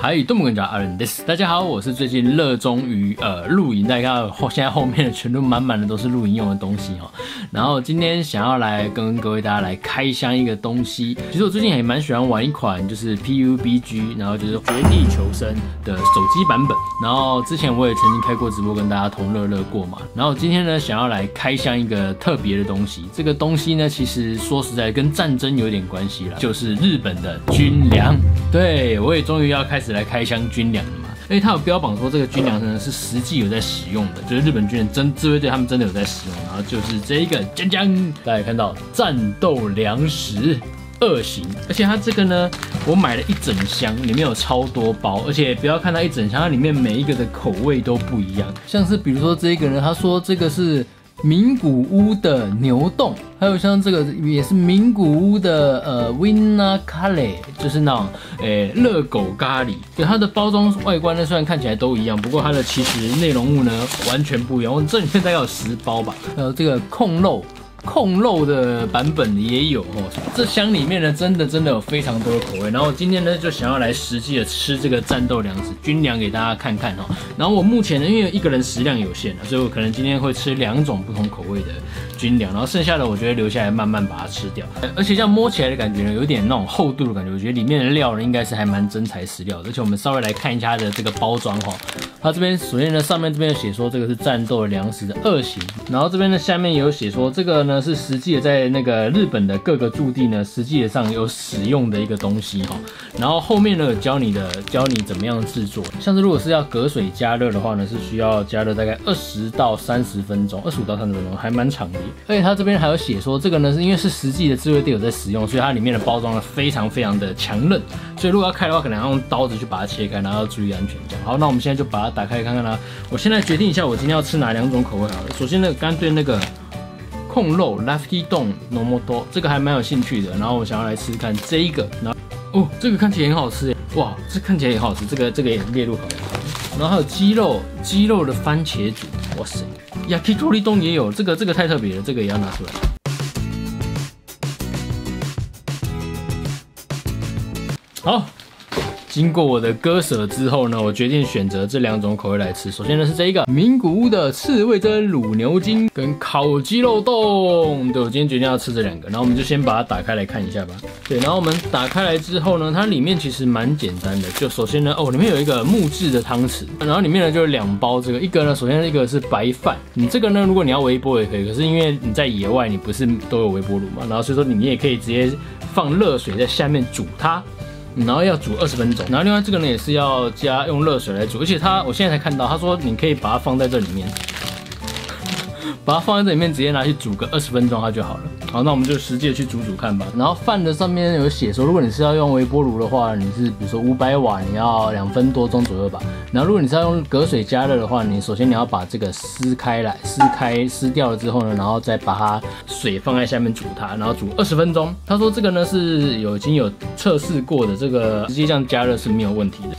嗨，多么跟叫阿仁 this，大家好，我是最近热衷于呃露营，大家看后现在后面的全都满满的都是露营用的东西哈。然后今天想要来跟各位大家来开箱一个东西，其实我最近也蛮喜欢玩一款就是 PUBG，然后就是绝地求生的手机版本。然后之前我也曾经开过直播跟大家同乐乐过嘛。然后今天呢想要来开箱一个特别的东西，这个东西呢其实说实在跟战争有点关系了，就是日本的军粮。对我也终于要开始。来开箱军粮的嘛，因为它有标榜说这个军粮呢是实际有在使用的，就是日本军人真自卫队他们真的有在使用，然后就是这一个将将，大家看到战斗粮食二型，而且它这个呢，我买了一整箱，里面有超多包，而且不要看它一整箱，它里面每一个的口味都不一样，像是比如说这一个呢，他说这个是。名古屋的牛洞，还有像这个也是名古屋的呃，Winner Curry，就是那种诶热狗咖喱。就它的包装外观呢，虽然看起来都一样，不过它的其实内容物呢完全不一样。我这里面大概有十包吧，还有这个控肉。控肉的版本也有哦，这箱里面呢，真的真的有非常多的口味。然后今天呢，就想要来实际的吃这个战斗粮食军粮给大家看看哦。然后我目前呢，因为一个人食量有限，所以我可能今天会吃两种不同口味的军粮，然后剩下的我觉得留下来慢慢把它吃掉。而且这样摸起来的感觉呢，有点那种厚度的感觉，我觉得里面的料呢，应该是还蛮真材实料的。而且我们稍微来看一下它的这个包装哈，它这边首先呢，上面这边有写说这个是战斗粮食的二型，然后这边呢下面也有写说这个呢。是实际的在那个日本的各个驻地呢，实际上有使用的一个东西哈。然后后面呢教你的教你怎么样制作，像是如果是要隔水加热的话呢，是需要加热大概二十到三十分钟，二十五到三十分钟还蛮长的。而且它这边还有写说，这个呢是因为是实际的智慧店有在使用，所以它里面的包装呢非常非常的强韧，所以如果要开的话，可能要用刀子去把它切开，然后要注意安全。这样好，那我们现在就把它打开看看啦。我现在决定一下，我今天要吃哪两种口味好了。首先呢，刚对那个。控肉 Lefty Don No More 多，这个还蛮有兴趣的。然后我想要来吃看这一个，然后哦，这个看起来很好吃耶哇，这看起来也好吃，这个这个也列入考虑。然后还有鸡肉鸡肉的番茄煮，哇塞，Yakitori 冻也有，这个这个太特别了，这个也要拿出来。好。经过我的割舍之后呢，我决定选择这两种口味来吃。首先呢是这一个名古屋的刺味蒸卤牛筋跟烤鸡肉冻，对我今天决定要吃这两个。然后我们就先把它打开来看一下吧。对，然后我们打开来之后呢，它里面其实蛮简单的。就首先呢，哦，里面有一个木质的汤匙，然后里面呢就是两包这个，一个呢首先一个是白饭，你这个呢如果你要微波也可以，可是因为你在野外你不是都有微波炉嘛，然后所以说你也可以直接放热水在下面煮它。然后要煮二十分钟，然后另外这个呢也是要加用热水来煮，而且它我现在才看到，他说你可以把它放在这里面。把它放在这里面，直接拿去煮个二十分钟它就好了。好，那我们就实际去煮煮看吧。然后饭的上面有写说，如果你是要用微波炉的话，你是比如说五百瓦，你要两分多钟左右吧。然后如果你是要用隔水加热的话，你首先你要把这个撕开来，撕开撕掉了之后呢，然后再把它水放在下面煮它，然后煮二十分钟。他说这个呢是有已经有测试过的，这个直接这样加热是没有问题的。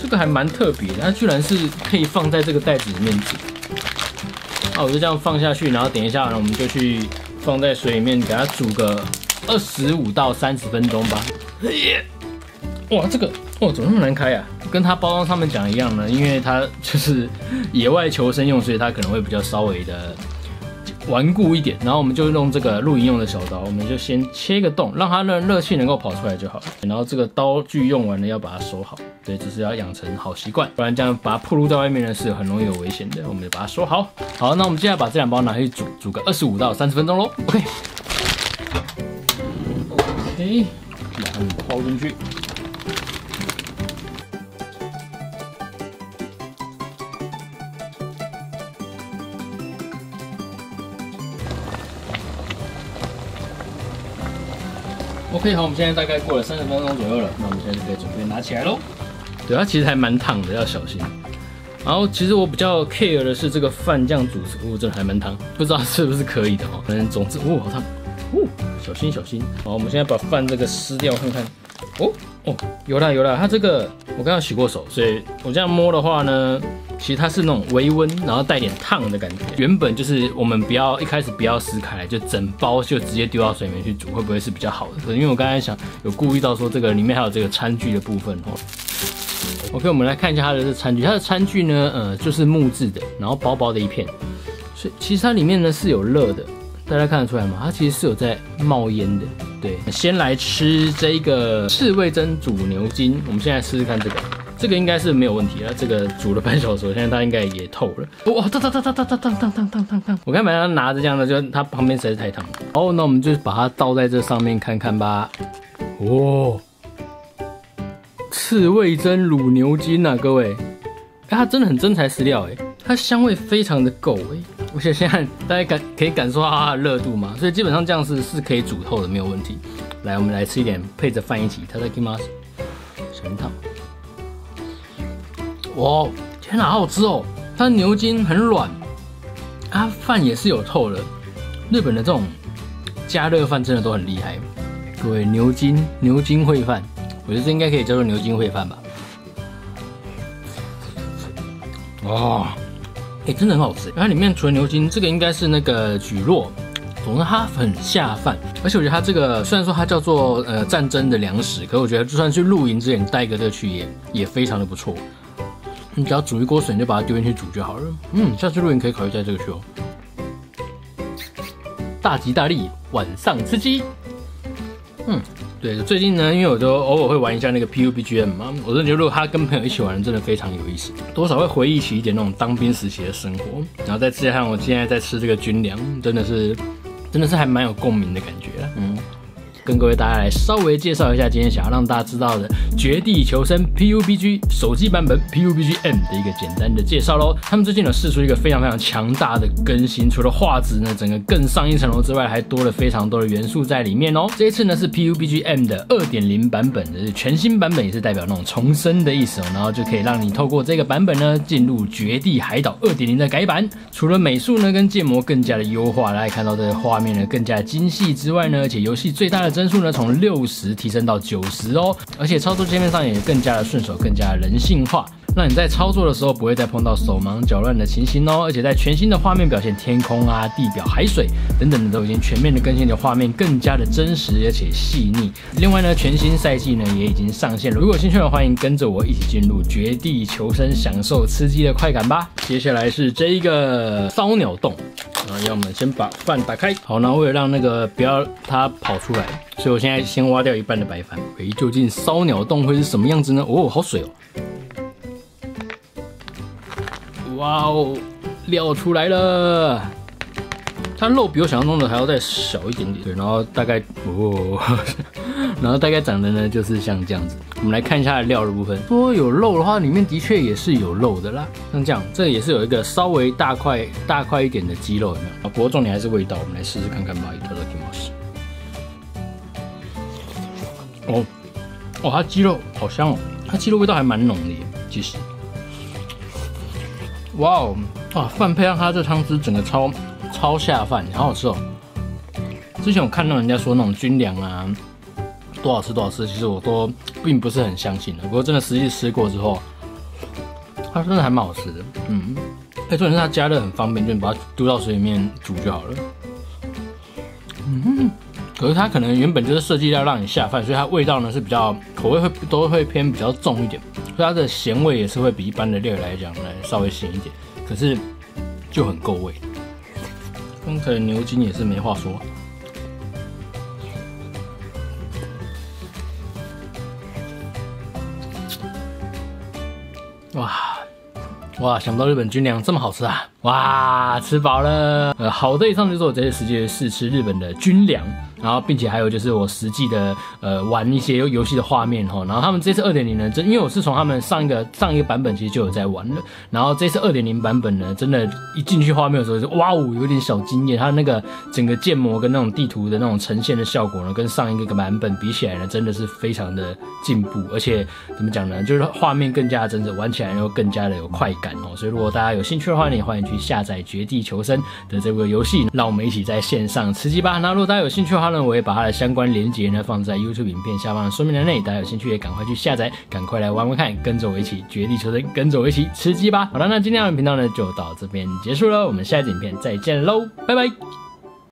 这个还蛮特别的，它居然是可以放在这个袋子里面煮。那我就这样放下去，然后等一下呢，我们就去放在水里面，给它煮个二十五到三十分钟吧。哇，这个哦，怎么那么难开啊？跟它包装上面讲一样呢，因为它就是野外求生用，所以它可能会比较稍微的。顽固一点，然后我们就用这个露营用的小刀，我们就先切个洞，让它的热气能够跑出来就好了。然后这个刀具用完了要把它收好，对，就是要养成好习惯，不然这样把它暴露在外面呢是很容易有危险的。我们就把它收好。好，那我们接下来把这两包拿去煮，煮个二十五到三十分钟喽。OK，OK，把它们包进去。OK，好，我们现在大概过了三十分钟左右了，那我们现在就可以准备拿起来喽。对，它其实还蛮烫的，要小心。然后其实我比较 care 的是这个饭酱煮食真的还蛮烫，不知道是不是可以的哦。反正总之，哦，好烫，哦，小心小心。好，我们现在把饭这个撕掉看看。哦哦，有了有了，它这个我刚刚洗过手，所以我这样摸的话呢。其实它是那种微温，然后带点烫的感觉。原本就是我们不要一开始不要撕开来，就整包就直接丢到水里面去煮，会不会是比较好的？可是因为我刚才想有顾虑到说这个里面还有这个餐具的部分哦。OK，我们来看一下它的这餐具，它的餐具呢，呃，就是木质的，然后薄薄的一片，所以其实它里面呢是有热的，大家看得出来吗？它其实是有在冒烟的。对，先来吃这个赤味噌煮牛筋，我们现在试试看这个。这个应该是没有问题了，这个煮了半小时，现在它应该也透了。哇，烫烫烫烫烫烫烫烫烫烫烫！我刚把它拿着这样的，就它旁边实在是太烫了。哦，那我们就把它倒在这上面看看吧。哦，赤味噌卤牛筋啊，各位，哎，它真的很真材实料哎，它香味非常的够哎，而且现在大家感可以感受到它的热度嘛，所以基本上这样是是可以煮透的，没有问题。来，我们来吃一点，配着饭一起。它在干嘛？全烫。哇，天哪，好好吃哦！它牛筋很软，它饭也是有透的。日本的这种加热饭真的都很厉害。各位，牛筋牛筋烩饭，我觉得这应该可以叫做牛筋烩饭吧。哇，哎，真的很好吃。它里面除了牛筋，这个应该是那个蒟蒻，总之它很下饭。而且我觉得它这个虽然说它叫做呃战争的粮食，可是我觉得就算去露营之前带个这个去也也非常的不错。你只要煮一锅水，你就把它丢进去煮就好了。嗯，下次露营可以考虑带这个去哦。大吉大利，晚上吃鸡。嗯，对，最近呢，因为我都偶尔会玩一下那个 PUBG M 嘛，我真的觉得如果他跟朋友一起玩，真的非常有意思，多少会回忆起一点那种当兵时期的生活。然后再加上我现在在吃这个军粮，真的是，真的是还蛮有共鸣的感觉。嗯。跟各位大家来稍微介绍一下，今天想要让大家知道的《绝地求生》PUBG 手机版本 PUBG M 的一个简单的介绍喽。他们最近呢试出一个非常非常强大的更新，除了画质呢整个更上一层楼之外，还多了非常多的元素在里面哦。这一次呢是 PUBG M 的二点零版本，是全新版本，也是代表那种重生的意思。然后就可以让你透过这个版本呢进入《绝地海岛》二点零的改版。除了美术呢跟建模更加的优化，大家看到这个画面呢更加精细之外呢，而且游戏最大的帧数呢从六十提升到九十哦，而且操作界面上也更加的顺手，更加人性化。让你在操作的时候不会再碰到手忙脚乱的情形哦，而且在全新的画面表现，天空啊、地表、海水等等的都已经全面的更新的画面，更加的真实而且细腻。另外呢，全新赛季呢也已经上线了，如果有兴趣的欢迎跟着我一起进入绝地求生，享受吃鸡的快感吧。接下来是这一个烧鸟洞，啊，让我们先把饭打开。好，那为了让那个不要它跑出来，所以我现在先挖掉一半的白饭。诶，究竟烧鸟洞会是什么样子呢？哦，好水哦。哇哦，料出来了！它肉比我想象中的还要再小一点点，对，然后大概哦，然后大概长得呢就是像这样子。我们来看一下料的部分，说有肉的话，里面的确也是有肉的啦。像这样，这也是有一个稍微大块大块一点的鸡肉，有没有？啊，不过重点还是味道，我们来试试看看吧。一头的金毛狮。哦，哦，它鸡肉好香哦，它鸡肉味道还蛮浓的，其实。哇哦，哇饭配上它这汤汁，整个超超下饭，好好吃哦。之前我看到人家说那种军粮啊，多好吃多好吃，其实我都并不是很相信的。不过真的实际吃过之后，它真的还蛮好吃的。嗯，哎，重点是它加热很方便，就你把它丢到水里面煮就好了。嗯，可是它可能原本就是设计要让你下饭，所以它味道呢是比较口味会都会偏比较重一点。所以它的咸味也是会比一般的料来讲呢稍微咸一点，可是就很够味。刚才牛筋也是没话说。哇哇，想不到日本军粮这么好吃啊！哇，吃饱了。呃，好的，以上就是我这些时间试吃日本的军粮。然后，并且还有就是我实际的呃玩一些游戏的画面哈。然后他们这次二点零呢，真因为我是从他们上一个上一个版本其实就有在玩了。然后这次二点零版本呢，真的，一进去画面的时候就哇哦，有点小惊艳。它那个整个建模跟那种地图的那种呈现的效果呢，跟上一个版本比起来呢，真的是非常的进步。而且怎么讲呢，就是画面更加真实，玩起来又更加的有快感哦。所以如果大家有兴趣的话呢，也欢迎去下载《绝地求生》的这个游戏，让我们一起在线上吃鸡吧。那如果大家有兴趣的话，呢，我也把它的相关链接呢放在 YouTube 影片下方的说明栏内，大家有兴趣也赶快去下载，赶快来玩玩看，跟着我一起绝地求生，跟着我一起吃鸡吧。好了，那今天的频道呢就到这边结束了，我们下一集影片再见喽，拜拜。